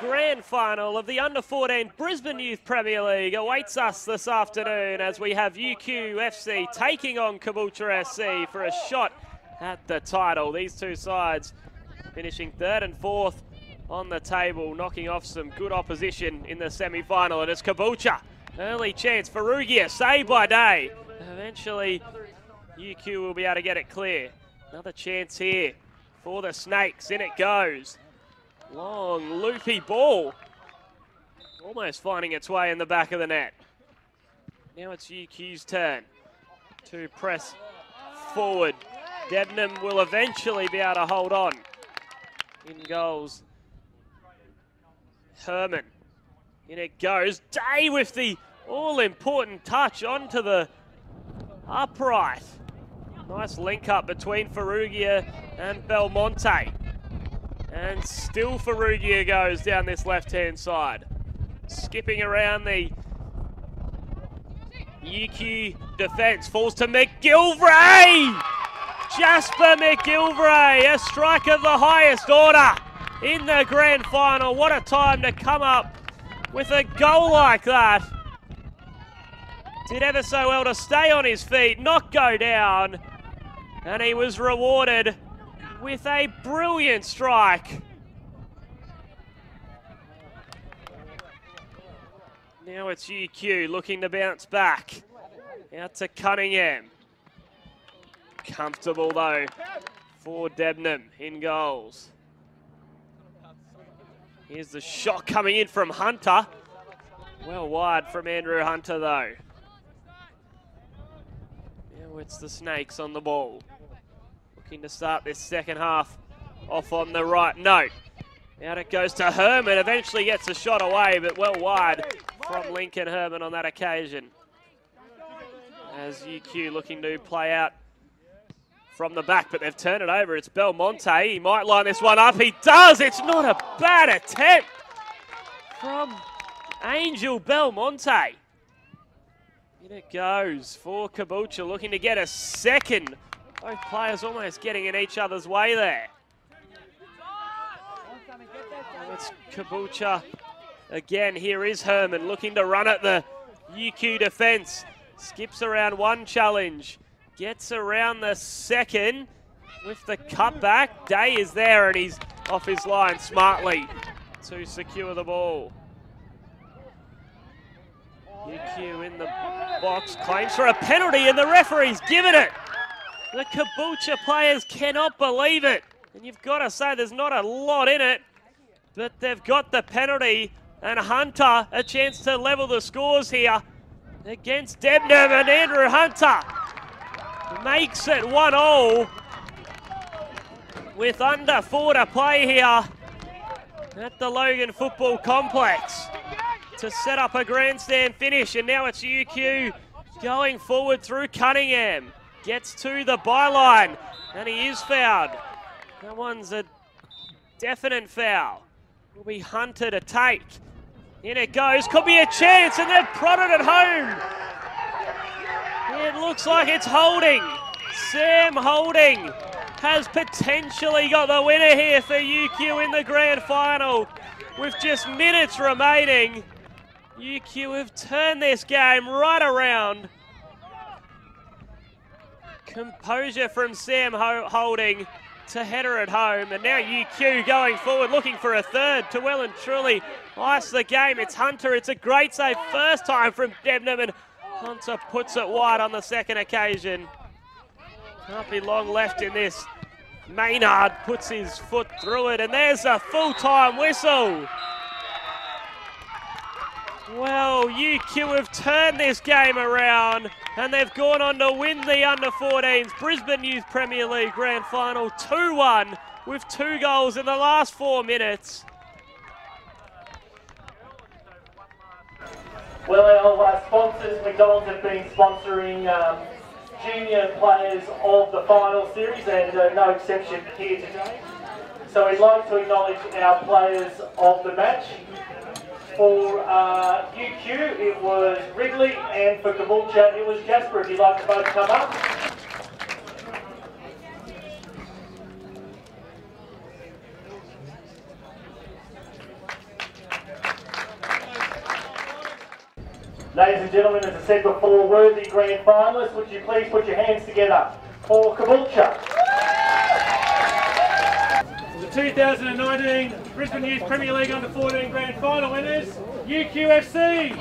grand final of the Under 14 Brisbane Youth Premier League awaits us this afternoon as we have UQFC taking on Caboolture SC for a shot at the title. These two sides finishing third and fourth on the table, knocking off some good opposition in the semi-final. And it's Caboolture. Early chance for Rugia, saved by Day. Eventually, UQ will be able to get it clear. Another chance here for the Snakes. In it goes. Long, loopy ball. Almost finding its way in the back of the net. Now it's UQ's turn to press forward. Debenham will eventually be able to hold on. In goals, Herman. In it goes. Day with the all-important touch onto the upright. Nice link up between Ferrugia and Belmonte. And still Ferrugia goes down this left-hand side. Skipping around the UQ defence. Falls to McGilvray! Jasper McGilvray, a strike of the highest order in the grand final. What a time to come up with a goal like that. Did ever so well to stay on his feet, not go down. And he was rewarded with a brilliant strike. Now it's UQ looking to bounce back. Out to Cunningham. Comfortable though for Debenham in goals. Here's the shot coming in from Hunter. Well wide from Andrew Hunter though. Now it's the Snakes on the ball. Looking to start this second half off on the right. No. Out it goes to Herman. Eventually gets a shot away, but well wide from Lincoln Herman on that occasion. As UQ looking to play out from the back, but they've turned it over. It's Belmonte. He might line this one up. He does. It's not a bad attempt from Angel Belmonte. In it goes for Caboolture, looking to get a second both players almost getting in each other's way there. And it's Caboolture again. Here is Herman looking to run at the UQ defence. Skips around one challenge. Gets around the second with the cutback. Day is there and he's off his line smartly to secure the ball. UQ in the box claims for a penalty and the referee's given it. The Caboolture players cannot believe it. And you've got to say there's not a lot in it, but they've got the penalty. And Hunter a chance to level the scores here against Debenham and Andrew Hunter makes it 1-0 with under four to play here at the Logan Football Complex to set up a grandstand finish. And now it's UQ going forward through Cunningham gets to the byline, and he is fouled. That one's a definite foul. Will be Hunter to take. In it goes, could be a chance, and they've prodded it home. It looks like it's holding. Sam Holding has potentially got the winner here for UQ in the grand final with just minutes remaining. UQ have turned this game right around. Composure from Sam Ho Holding to header at home. And now UQ going forward, looking for a third to well and truly ice the game. It's Hunter. It's a great save first time from Debenham, and Hunter puts it wide on the second occasion. Can't be long left in this. Maynard puts his foot through it, and there's a full-time whistle. Well, UQ have turned this game around and they've gone on to win the under 14s Brisbane Youth Premier League Grand Final 2 1 with two goals in the last four minutes. Well, our uh, sponsors, McDonald's, have been sponsoring um, junior players of the final series and uh, no exception here today. So we'd like to acknowledge our players of the match. For uh, UQ, it was Wrigley, and for Caboolture, it was Jasper. If you'd like to both come up. Ladies and gentlemen, as I said before, worthy grand finalists, would you please put your hands together for Caboolture? 2019 Brisbane Youth Premier League Under 14 Grand Final winners, UQFC.